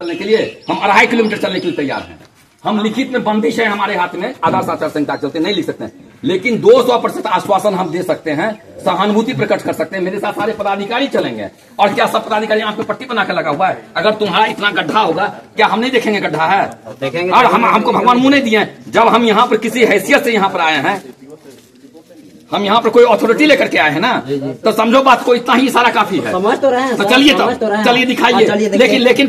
चलने के लिए हम अढ़ाई किलोमीटर चलने के लिए तैयार हैं। हम लिखित में बंदिश है हमारे हाथ में आदर्श आचार संहिता चलते नहीं लिख सकते। हैं लेकिन 200 प्रतिशत आश्वासन हम दे सकते हैं सहानुभूति प्रकट कर सकते हैं। मेरे साथ सारे पदाधिकारी चलेंगे। और क्या सब पदाधिकारी आँख पे पट्टी बनाकर लगा हुआ है? अगर तुम्हारा इतना गड्ढा होगा क्या हम नहीं देखेंगे गड्ढा है? देखेंगे और हम हमको भगवान मुँह नहीं दिए जब हम यहाँ पर किसी हैसियत से यहाँ पर आए हैं हम यहाँ पर कोई अथॉरिटी लेकर के आए हैं ना? तो समझो बात को इतना ही सारा काफ़ी है। समझ तो रहे हैं तो चलिए तो रहे चलिए हाँ, दिखाइए लेकिन लेकिन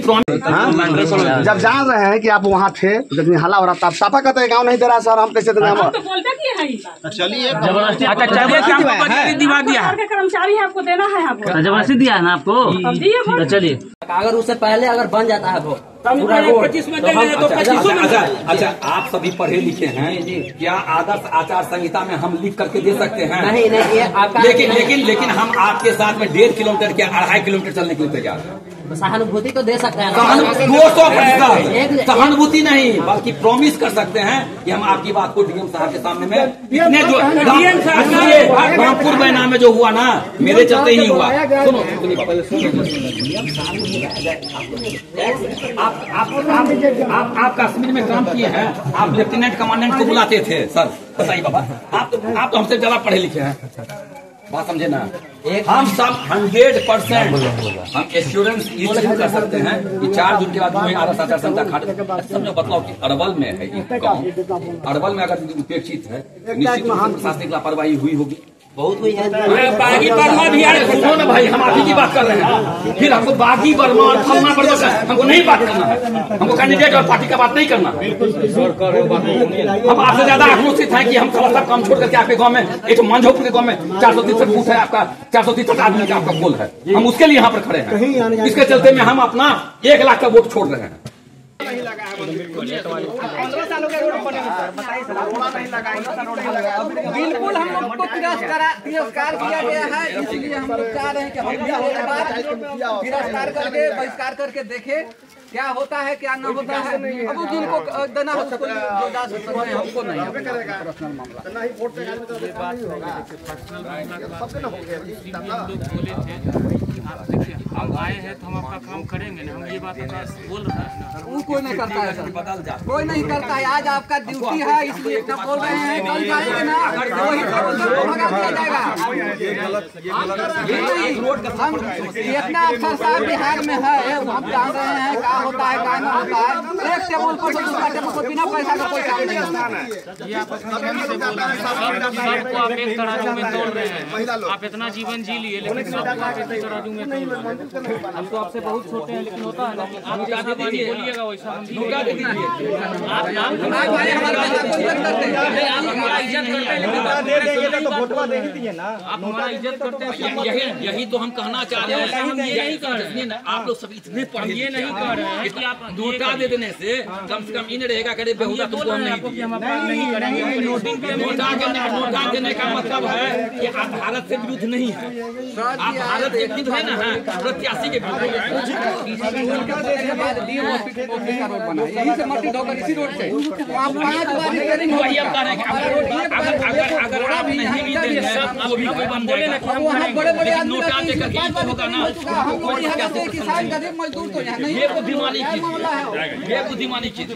जब जान रहे हैं कि आप वहाँ थे जब हल्ला हो रहा था साफा कहते हैं गाँव नहीं दे रहा सर हम कैसे तो है ये बात। अच्छा के कर्मचारी है आपको देना है आपको ज़बरदस्ती दिया है ना आपको? तो चलिए। अगर उससे पहले अगर बन जाता है वो पच्चीस में तो तो अच्छा, अच्छा, अच्छा आप सभी पढ़े लिखे हैं क्या आदर्श आचार संहिता में हम लिख करके दे सकते हैं? नहीं नहीं ये लेकिन लेकिन लेकिन हम आपके साथ में डेढ़ किलोमीटर या अढ़ाई किलोमीटर चलने के लिए तैयार हैं? सहानुभूति तो दे सकते हैं। सहानुभूति दो सौ प्रतिशत सहानुभूति नहीं बल्कि प्रॉमिस कर सकते हैं कि हम आपकी बात को डीएम साहब के सामने में इतने जो का- इसलिए रामपुर बैना में जो हुआ ना मेरे चलते ही हुआ। सुनो आप आप आप कश्मीर में काम किए हैं आप लेफ्टिनेंट कमांडेंट को बुलाते थे सर। बताइए बाबा आप तो आप तो हमसे ज़्यादा पढ़े लिखे हैं। बात समझे ना? हम सब हंड्रेड परसेंट हम एश्योरेंस ये चीज़ कर सकते हैं कि चार जून के बाद में खाट समझो बताओ कि अरवल में है अरवल में अगर उपेक्षित है निश्चित प्रशासनिक लापरवाही हुई होगी। बहुत हुई है। बागी वर्मा भी आए सुनो ना भाई हम आप ही की बात कर रहे हैं। फिर हमको बागी वर्मा और फलना का हमको नहीं बात करना है। हमको कैंडिडेट और पार्टी का बात नहीं करना हम आपसे ज़्यादा आक्रोशित हैं कि हम थोड़ा सा काम छोड़ करके आपके गाँव में एक मंझोपुर के गाँव में चार सौ तिरसठ बूथ है आपका चार सौ तिरसठ आदमी का आपका गोल है। हम उसके लिए यहाँ पर खड़े हैं। इसके चलते में हम अपना एक लाख का वोट छोड़ रहे हैं। बिल्कुल हम लोग को तिरस्कार तिरस्कार किया गया है इसलिए हम लोग चाह रहे हैं कि हम भी एक बार तिरस्कार करके बहिष्कार करके देखे क्या होता है क्या न होता है। अब जिनको देना है उसको जो जा सकते हैं हमको नहीं पर्सनल मामला हम आए हैं तो हम आपका काम करेंगे ना हम ये बात बोल रहे हैं वो कोई नहीं करता है सर। कोई नहीं करता है। आज आपका ड्यूटी है इसलिए इतना बोल रहे हैं। कल जाएँगे ना वही दिया जाएगा। हम इतना अफसर साहब बिहार में है वो हम जान रहे हैं क्या होता है क्या नहीं होता है। एक टेबल पर से दूसरा टेबल पर बिना पैसा का कोई काम नहीं होता। सबको आप एक तराजू में तोड़ रहे हैं। आप इतना जीवन जी लिए लेकिन हैं हम तो आपसे बहुत छोटे हैं लेकिन होता है ना कि आप जैसा बोलिएगा वैसा हम भी आप नाम हमारे इज़्ज़त करते हैं नहीं, आप हमारा इज़्ज़त करते हैं लेकिन बात सुनिए, आप हमारा इज़्ज़त करते हैं यही यही तो हम कहना चाह रहे हैं। हम ये नहीं कह रहे हैं। ना, आप लोग सब इतने पढ़े ये नहीं कह रहे हैं कि आप नोटा दे देने से कम से कम इन रहेगा करे बेहुदा तुमको हम नहीं आपको हम अपना नहीं करेंगे नोटा देने का मतलब है कि आप भारत से विरुद्ध नहीं है आप भारत के विरुद्ध है ना है प्रत्याशी के कि अगर अगर अगर अगर आप नहीं तो भी कोई बन जाएगा अब बड़े बड़े नोटा रहते देकर के पाँच तो बार होगा ना किसान गरीब मजदूर तो यहाँ नहीं ये बुद्धिमानी है। ये बुद्धिमानी कीजिए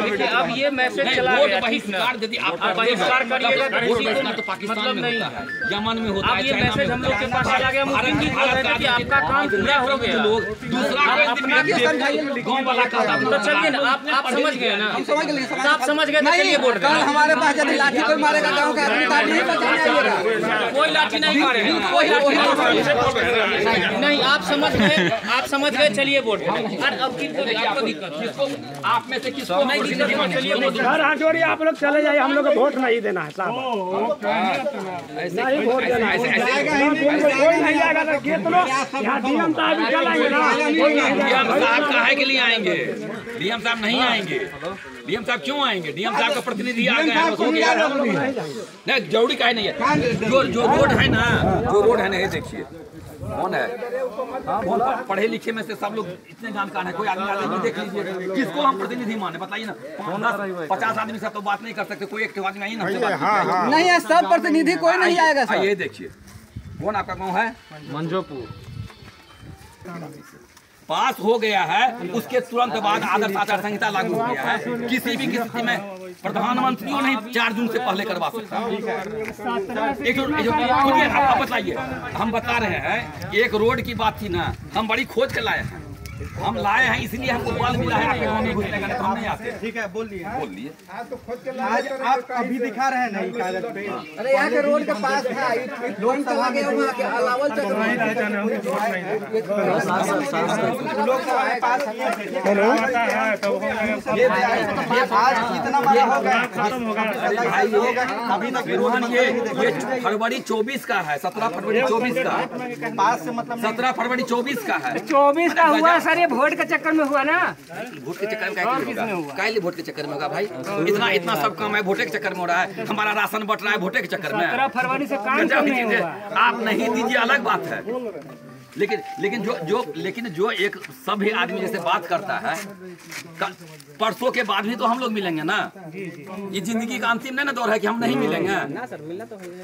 देखिए अब ये मैसेज चला गया बहिष्कार यदि आप आप बहिष्कार करिएगा तो बहिष्कार तो पाकिस्तान मतलब में होता है। यमन में होता है ये चाइना में मैसेज हम लोग के पास चला गया मुस्लिम जी बोल रहे कि आपका काम पूरा हो गया। लोग दूसरा अपना गाँव वाला का तो चलिए ना? आप आप समझ गए ना। हम समझ गए आप समझ गए तो नहीं चलिए वोट कल हमारे पास यदि लाठी कोई मारेगा गाँव का आदमी नहीं बचाने कोई लाठी नहीं मारे कोई लाठी नहीं नहीं आप समझ गए आप समझ गए चलिए वोट। देना। और अब आपको दिक्कत। आप में से किसको नहीं दिक्कत चलिए। सर हाथ जोड़िए आप लोग चले जाइए हम लोग को वोट नहीं देना है साहब। नहीं वोट देना है। कोई नहीं जाएगा तो कितनो यहाँ डीएम साहब भी चलाएँगे ना। डीएम साहब काहे के लिए आएँगे? डीएम साहब नहीं आएँगे। डीएम साहब क्यों आएँगे? डीएम साहब का प्रतिनिधि आ गए हैं हो गया नहीं ज़रूरी काहे नहीं है। जो जो रोड है ना जो रोड है ना ये देखिए। कौन है? हाँ कौन पढ़े लिखे में से सब लोग इतने जानकार हैं कोई आदमी आदमी देख लीजिए। किसको हम प्रतिनिधि माने? बताइए ना। दस पचास आदमी से तो बात नहीं कर सकते कोई एक आदमी आइए ना। बात कीजिए। नहीं है सब प्रतिनिधि कोई नहीं आएगा सर। आइए देखिए। कौन आपका गाँव है? मंजोपुर। पास हो गया है, उसके तुरंत बाद आदर्श आचार संहिता लागू हो गया है। किसी भी स्थिति में प्रधानमंत्री नहीं चार जून से पहले करवा सकता एक आप बताइए। हम बता रहे हैं, एक रोड की बात थी ना, हम बड़ी खोज के लाए हैं। हम लाए हैं इसलिए हमको बल मिला है आपके गाँव में घुसने का तो हम नहीं आते। ठीक है बोलिए बोल लिए आज आप अभी दिखा रहे हैं नहीं कागज़ पे। अरे यहाँ के रोड के पास था। लोन चला गया वहाँ के अलावल लोकसभा के पास ये ये आज कितना बड़ा हो गया। अरे भाई ये अभी तक रोहन ये ये फरवरी 24 का है 17 फरवरी 24 का। पास से मतलब 17 फरवरी 24 का है। चौबीस का हुआ सर ये वोट के चक्कर में हुआ ना? वोट के चक्कर में क्या वोट के चक्कर में होगा भाई। इतना इतना सब काम है वोटे के चक्कर में हो रहा है। हमारा राशन बट रहा है वोटे के चक्कर में। फरवरी से काम गजब नहीं हुआ? आप नहीं दीजिए अलग बात है। लेकिन लेकिन जो जो लेकिन जो एक सभ्य आदमी जैसे बात करता है कल- परसों के बाद भी तो हम लोग मिलेंगे ना? ये ज़िंदगी का अंतिम नहीं ना दौर है कि हम नहीं मिलेंगे?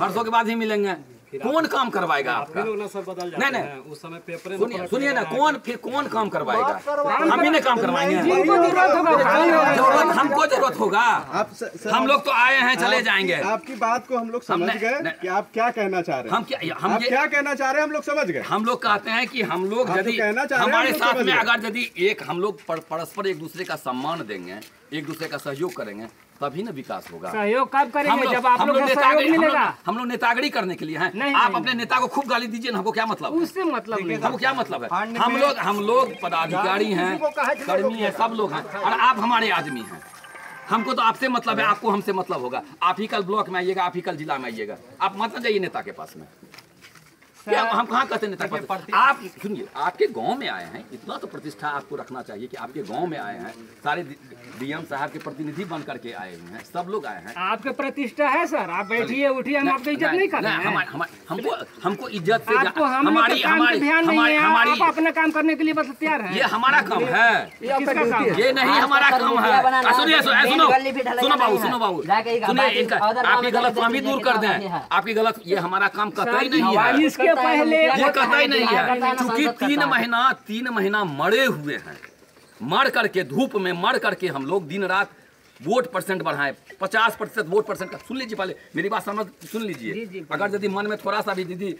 परसों के बाद ही मिलेंगे। कौन काम करवाएगा आपका? नहीं नहीं। उस समय पेपर सुनिए सुनिए ना कौन फिर कौन काम करवाएगा? हम ही ने काम करवाएँगे ज़रूरत होगा खाली होगा ज़रूरत हमको ज़रूरत होगा। हम लोग तो आए हैं चले जाएँगे। आपकी बात को हम लोग समझ गए कि आप क्या कहना चाह रहे हैं। हम क्या हम क्या कहना चाह रहे हैं हम लोग समझ गए। हम लोग कहते हैं कि हम लोग तो यदि हैं, हमारे साथ में अगर यदि एक हम लोग परस्पर एक दूसरे का सम्मान देंगे एक दूसरे का सहयोग करेंगे तभी ना विकास होगा। सहयोग कब हम करेंगे लोग जब आप लोग सहयोग मिलेगा। हम लोग नेतागिरी करने के लिए हैं। नहीं, आप नहीं, अपने नेता को खूब गाली दीजिए ना हमको क्या मतलब उससे मतलब नहीं। हमको क्या मतलब है? हम लोग हम लोग पदाधिकारी हैं कर्मी हैं सब लोग हैं और आप हमारे आदमी हैं। हमको तो आपसे मतलब है आपको हमसे मतलब होगा। आप ही कल ब्लॉक में आइएगा आप ही कल जिला में आइएगा। आप मत ना जाइए नेता के पास में। क्या हम कहाँ कहते हैं नेता आप सुनिए आपके गाँव में आए हैं इतना तो प्रतिष्ठा आपको रखना चाहिए कि आपके गाँव में आए हैं सारे डीएम साहब के प्रतिनिधि बन करके आए हुए हैं सब लोग आए हैं। आपके प्रतिष्ठा है सर। आप बैठिए उठिए हम आपकी इज़्ज़त नहीं कर रहे हैं। हमारे हमारे हमको हमको इज़्ज़त से आपको हमारी काम हमारी ध्यान हमारी हमारी आप अपना काम करने के लिए बस तैयार हैं। ये हमारा काम है। किसका काम है? ये नहीं हमारा काम है। सुनिए सुनो सुनो बाबू सुनो बाबू। सुनिए आपकी गलत दूर कर दें। आपकी गलत ये हमारा काम कतई नहीं है। इसके पहले ये कतई नहीं है क्योंकि तीन महीना तीन महीना मरे हुए हैं। मर करके धूप में मर करके हम लोग दिन रात वोट परसेंट बढ़ाए। पचास प्रतिशत वोट परसेंट का सुन लीजिए पहले मेरी बात समझ सुन लीजिए। अगर यदि मन में थोड़ा सा भी दीदी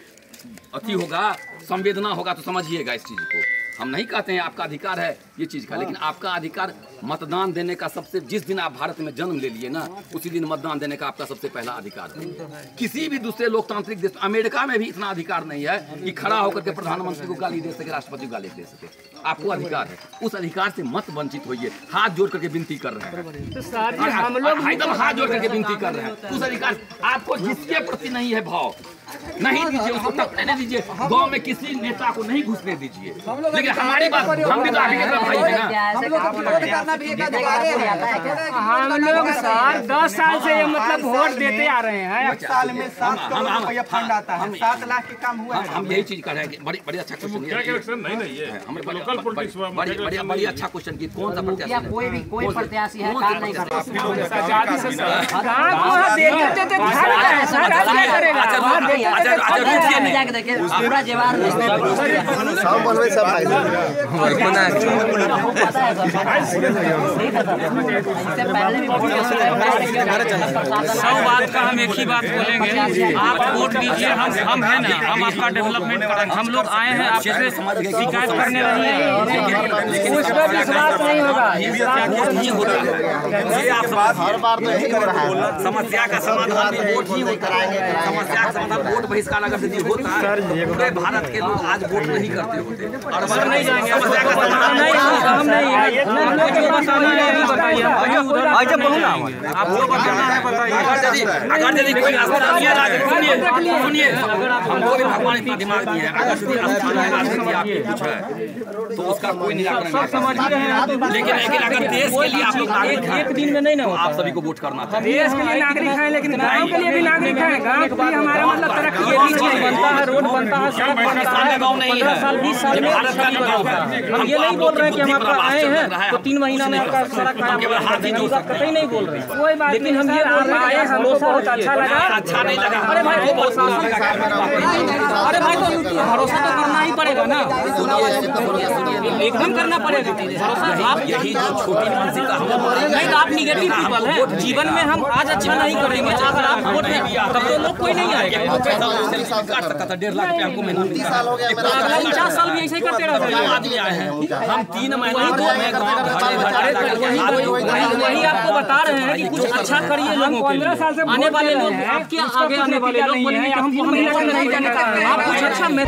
अति होगा संवेदना होगा तो समझिएगा इस चीज़ को। हम नहीं कहते हैं आपका अधिकार है ये चीज़ का लेकिन आपका अधिकार मतदान देने का सबसे जिस दिन आप भारत में जन्म ले लिए ना उसी दिन मतदान देने का आपका सबसे पहला अधिकार है। किसी भी दूसरे लोकतांत्रिक देश अमेरिका में भी इतना अधिकार नहीं है कि खड़ा होकर के प्रधानमंत्री को गाली दे सके राष्ट्रपति को गाली दे सके। आपको अधिकार है। उस अधिकार से मत वंचित होइए। हाथ जोड़ करके विनती कर रहे हैं। तो हम लोग हाथ जोड़ करके विनती कर रहे हैं। उस अधिकार आपको जिसके प्रति नहीं है भाव नहीं दीजिए उसको टपने नहीं दीजिए गाँव में किसी नेता को नहीं घुसने दीजिए लेकिन हमारी बात हम भी तो आगे के भाई है ना हम लोग को विरोध करना भी एक अधिकार है हम लोग सर दस साल से ये मतलब वोट देते आ रहे हैं एक साल में सात हम- करोड़ रुपया फंड आता है हम- सात लाख के काम हुआ हम है हम यही चीज़ कर रहे हैं कि बड़ी बड़ी अच्छा क्वेश्चन नहीं नहीं ये हमें बड़ी लोकल पॉलिटिक्स बड़ी बड़ी बड़ी अच्छा क्वेश्चन की कौन सा प्रत्याशी है? कोई भी कोई सा- प्रत्याशी है काम सा नहीं प्रत्याशी? करता कहाँ को वहाँ देते देते थक गए सर क्या करेगा वहाँ देते देते थक गए रुकिए। नहीं। जाके देखिए पूरा जेवार सब है। है सौ बात का हम एक ही बात बोलेंगे। आप वोट दीजिए हम हम हैं ना। हम आपका डेवलपमेंट करेंगे हम लोग आए हैं आपसे शिकायत करने नहीं आए उस पर विश्वास नहीं होगा। नहीं होता है ये आप समझ- हर बार तो यही कर। रहा है समस्या का समाधान वोट ही होता है समस्या का समाधान वोट बहिष्कार अगर यदि होता है पूरे भारत के लोग आज वोट नहीं करते होते और नहीं जाएँगे समस्या का समाधान नहीं हम नहीं आपको बताना है बताइए हम कहीं उधर नहीं जाएँगे। आपको बताना है बताइए अगर यदि कोई सुनिए सुनिए हमको भी भगवान इतना दिमाग है अगर यदि स्थानीय राजनीति आपकी कुछ है तो उसका कोई निराकरण नहीं समझ रहे हैं आप लेकिन लेकिन अगर देश के लिए आप लोग नागरिक हैं एक दिन में नहीं ना तो आप सभी को वोट करना चाहिए देश के लिए नागरिक हैं लेकिन गाँव के लिए भी नागरिक हैं गाँव के लिए हमारा मतलब तरक्की ये है भी चीज़ बनता है रोड बनता है सड़क बनता है का गाँव नहीं पंद्रह साल बीस साल ये में का हम ये नहीं बोल रहे हैं कि हम आपका आए हैं हैं तो तीन महीना में आपका सारा काम केवल हाथ ही जोड़ कतई नहीं बोल रहे कोई बात लेकिन हम ये बोल रहे हैं हमको बहुत अच्छा लगा अच्छा नहीं लगा अरे भाई अरे भाई तो भरोसा तो करना ही पड़ेगा ना एकदम करना पड़ेगा भरोसा आप यही जो छोटी मानसिकता नहीं तो आप निगेटिव पीपल है जीवन में हम आज अच्छा नहीं करेंगे अगर आप वोट तब तो लोग कोई नहीं आएगा डेढ़ लाख रुपया हमको महीना है साल भी ऐसे ही करते रहते हैं आदमी आए हैं हम तीन महीना दो वही आपको बता रहे हैं कि कुछ अच्छा करिए लोगों के लिए आने वाले लोग हैं, आपके आगे आने वाले लोग हम कुछ अच्छा मैं